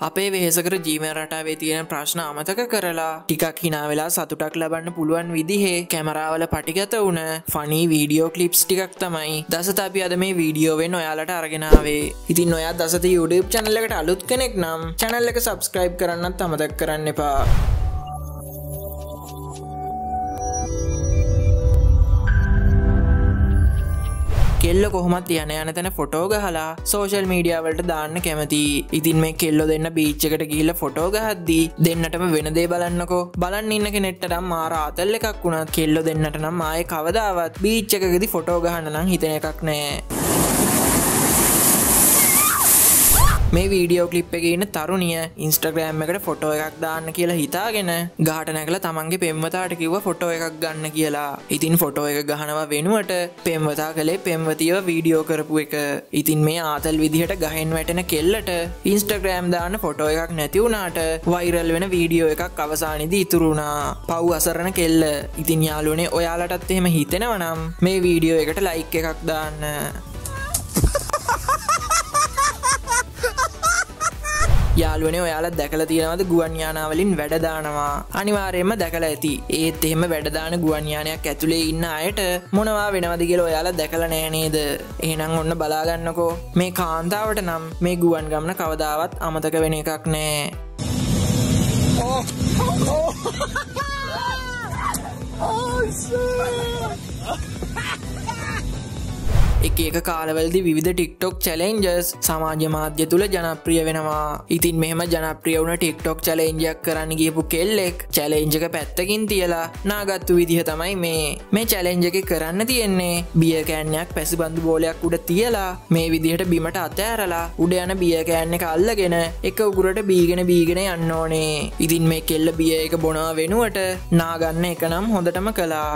අපේ වෙහෙසකර ජීම රටාවේ තියෙන ප්‍රශ්න අමතක කරලා ටිකක් හිනා වෙලා සතුටක් ලබන්න පුළුවන් විදිහේ කැමරාවල පටිගත වුණ ෆනී වීඩියෝ කලිප්ස් ටිකක් තමයි දසත අපි අද මේ වීඩියෝවෙන් ඔයාලට අරගෙනාවේ ඉතින් ඔයා දසත YouTube චැනල්ලකට අලුත් කෙනෙක් නම් චැනල් එක සබස්ක්‍රයිබ් කරන්නත් අමතක් කරන්න එපා. කෙල්ල කොහොමත් යන යන තැන ෆොටෝ ගහලා සෝෂල් මීඩියාවලට දාන්න කැමති. ඉතින් මේ කෙල්ලො දෙන්න බීච්චකට ගිහිල්ල ෆොටෝ ගහද්දී දෙන්නටම වෙනදේ බලන්නකෝ. බලන්න ඉන්න කෙනෙට්ටනම් මාර ආතල් එකක් වුණත් කෙල්ලො දෙන්නට නම් ආය කවදාවත් බීච්චකගෙදි ෆොටෝ ගහන්න නම් හිතන එකක් නෑ. මේ වීඩියෝ කලිප් එක ඉන්න තරුණිය ඉන්ස්ටග්‍රෑම් එකට ෆොටෝ එකක් දාන්න කියලා හිතාගෙන ගාට නැකල තමන්ගේ පෙම්වතාට කිව්ව ෆොටෝ එකක් ගන්න කියලා. ඉතින් ෆොටෝ එක ගහනවා වෙනුවට පෙම්වතා කළේ පෙම්වතියව වීඩියෝ කරපු එක. ඉතින් මේ ආතල් විදිහට ගහෙන් වැටෙන කෙල්ලට ඉන්ස්ටග්‍රෑම් දාන්න ෆොටෝ එකක් නැතිවුණාට වෛරල් වෙන වීඩියෝ එකක් අවසානිද ඉතුරුණා පව් අසරණ කෙල්ල. ඉතින් යාලුනේ ඔයාලටත් එහෙම හිතෙනවනම් මේ වීඩියෝ එකට ලයික් එකක් දාන්න. යාලුවන ඔයාලා දැකල තියෙනවද ගුවන්යානාවලින් වැඩදානවා අනිවාරයෙන්ම දැකල ඇති. ඒත් එහෙම වැඩදාන ගුවන්යානයක් ඇතුළේ ඉන්න අයට මොනවා වෙනවද කියල ඔයාලා දැකල නෑනේද එහෙනම් ඔන්න බලාගන්නකෝ. මේ කාන්තාවට නම් මේ ගුවන් ගමන කවදාවත් අමතක වෙන එකක් නෑ Oh, oh, oh, oh, එක එක කාලවලදි විධ ටික්ටොක් චලෙන්ජස් සමාජ මාධ්‍ය තුළ ජනප්‍රිය වෙනවා. ඉතින් මෙහම ජනප්‍රිය වුණ ටික්ටොක් චලෙන්ජයක් කරන්න ගියපු කෙල්ලෙක් චලෙන්ජක පැත්තකින් තියලා නාගත්තු විදිහ තමයි මේ. මේ චලෙන්ජක කරන්න තියෙන්නේ බියකෑන්යක් පැසිබඳු බෝලයක් උඩ තියලා මේ විදිහට බිමට අතෑරලා උඩ යන බියකෑන්න එක අල්ලගෙන එක උගුරට බීගෙන බීගෙන යන්න ඕනේ. ඉතින් මේ කෙල්ල බිය එක බොනවා වෙනුවට නාගන්න එක නම් හොඳටම කලා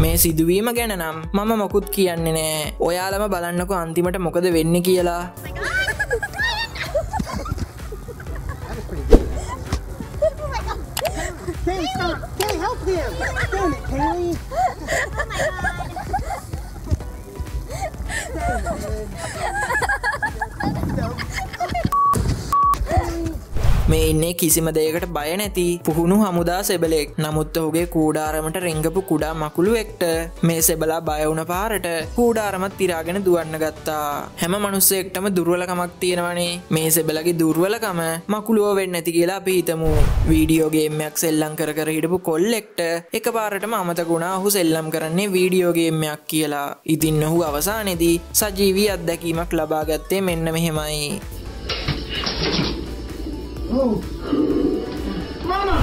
මේ සිදුවීම ගැන නම් මම මොකුත් කියන්නේ නෑ ඔයාලම බලන්නකො අන්තිමට මොකද වෙන්න කියලා help him! Damn it, Kaylee! මේ ඉන්නේ කිසිම දෙයකට බය නැති. පුහුණු හමුදා සෙබලෙක් නමුත් ඔහුගේ කූඩාරමට රිංගපු කුඩා මකුළු එක්ට මේ සෙබලා බයවුන පාරට කූඩාරමත් තිරාගෙන දුවන්න ගත්තා. හැම මනුස්සෙක්ටම දුර්වලකමක් තියෙනවනේ. මේ සෙබලගේ දුර්වලකම මකුළුව වෙන්න ඇති කියලා අපි හිතමු. වීඩියෝගේමයක් සෙල්ලං කර කර හිටපු කොල්ලෙක්ට එක පාරටම අමතකුණා ඔහු සෙල්ලම් කරන්නේ වීඩියෝගේමයක් කියලා. ඉතින් ඔහු අවසානෙදී සජීවී අත්දැකීමක් ලබාගත්තේ මෙන්න මෙහෙමයි. Oh. Mama!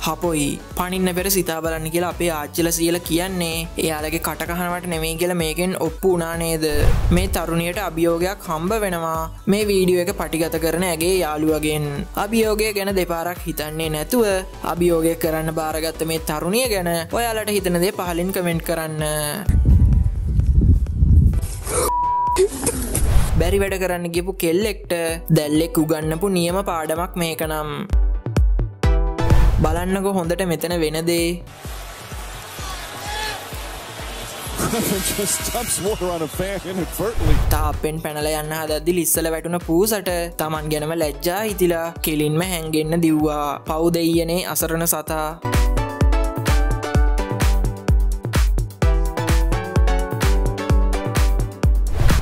හපොයි පනින්න පෙර සිතා බලන්න කියලා අපේ ආච්චල සියල කියන්නේ එයාලගේ කටකහනවට නෙමේ කියල මේකෙන් ඔප්පු උනානේද මේ තරුණයට අභියෝගයක් හම්බ වෙනවා මේ වීඩියෝ එක පටිගත කරන ඇගේ යාළුවගෙන් අභියෝගය ගැන දෙපාරක් හිතන්නේ නැතුව අභියෝගය කරන්න භාරගත්ත මේ තරුණිය ගැන ඔයාලට හිතනදේ පහලින් කමෙන්ට් කරන්න බැරි වැඩ කරන්න ගිපු කෙල්ලෙක්ට දැල්ලෙක් උගන්නපු නියම පාඩමක් මේක නම් බලන්නකො හොඳට මෙතන වෙනදේ. තාපෙන් පැනල යන්න හදදදි ලිස්සල වැටුන පූසට තමන් ගැනම ලැජ්ජා හිතිලා කෙලින්ම හැන්ගෙන්න්න දිව්වා. පව් දෙයනේ අසරණ සතා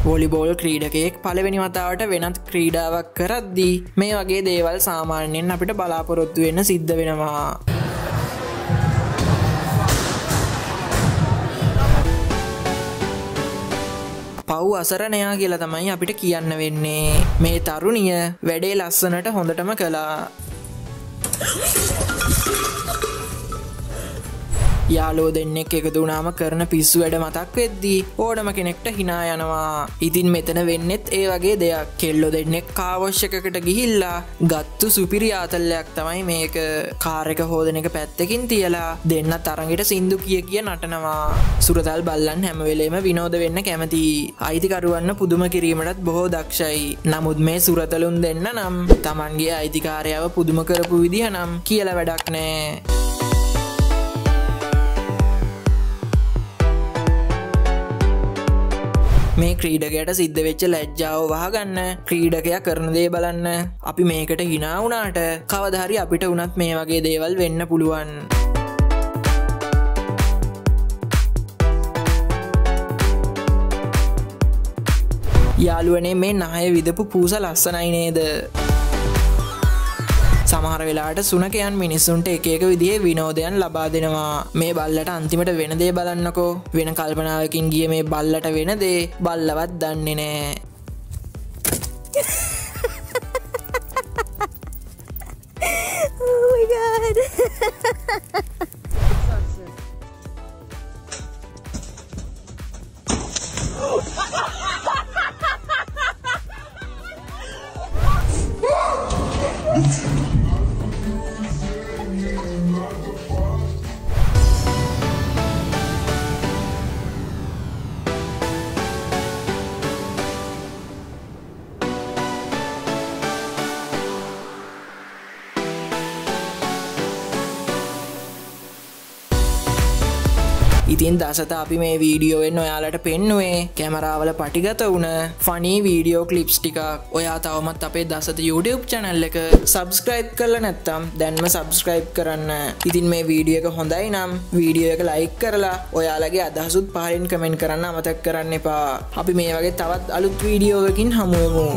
වොලිබෝල් ක්‍රීඩකයෙක් පළවෙනි වතාවට වෙනත් ක්‍රීඩාවක් කරද්දී මේ වගේ දේවල් සාමාන්‍යයෙන් අපිට බලාපොරොත්තු වෙන්න සිද්ධ වෙනවා. පව් අසරණයා කියලා තමයි අපිට කියන්න වෙන්නේ මේ තරුණිය වැඩේ ලස්සනට හොඳටම කලා යාලෝ දෙන්නෙක් එකතුනාම කරන පිස්සු වැඩ මතක් වෙද්දී ඕනම කෙනෙක්ට හිනා යනවා. ඉතින් මෙතන වෙන්නෙත් ඒ වගේ දෙයක්. කෙල්ලො දෙන්නෙක් කාවශ්‍යකට ගිහිල්ලා ගත්තු සුපිරි ආතල්ලයක් තමයි මේක. කාරක හෝදන එක පැත්තකින් තියලා දෙන්න තරගෙට සින්දු කිය කිය නටනවා. සුරතල් බල්ලන් හැමවෙලේම විනෝද වෙන්න කැමති. අයිතිකරුවන්න පුදුම කිරීමටත් බොහෝ දක්ෂයි. නමුත් මේ සුරතලුන් දෙන්න නම් තමන්ගේ අයිතිකාරයාව පුදුම කරපු විදිහ නම් කියල වැඩක් නෑ. මේ ක්‍රීඩකයට සිද්ධ වෙච්ච ලැජ්ජාව වහගන්න ක්‍රීඩකයා කරන දේ බලන්න අපි මේකට හිනා වුනාට කවදහරි අපිට වනත් මේ වගේ දේවල් වෙන්න පුළුවන්. යාළුවනේ මේ නහය විදපු පූස ලස්සනයි නේද සමහර වෙලාට සුනකයන් මිනිස්සුන්ට එකක විදිේ විනෝදයන් ලබා දෙනවා. මේ බල්ලට අන්තිමට වෙනදේ බලන්නකෝ. වෙන කල්පනාවකින් ගිය මේ බල්ලට වෙනදේ බල්ලවත් දන්නේ නෑ. Oh my god. ඉතින් දසත අපි මේ වීඩියෝවෙන් ඔයාලට පෙන්නුවේ කැමරාවල පටිගත වුණ ෆනී වීඩියෝ කලිප්ස් ටිකක්. ඔයා තවමත් අපේ දසත YouTube චැනල් එක සබස්ක්‍රයිබ් කරල නැත්තම් දැන්ම සබස්ක්‍රයිබ් කරන්න. ඉතින් මේ වීඩියෝ එක හොඳයි නම් වීඩියෝ එක ලයික් කරලා ඔයාලගේ අදහසුත් පාලින් කමෙන්ට් කරන්න අමතක් කරන්න එපා. අපි මේ වගේ තවත් අලුත් වීඩියෝවකින් හමුවමු.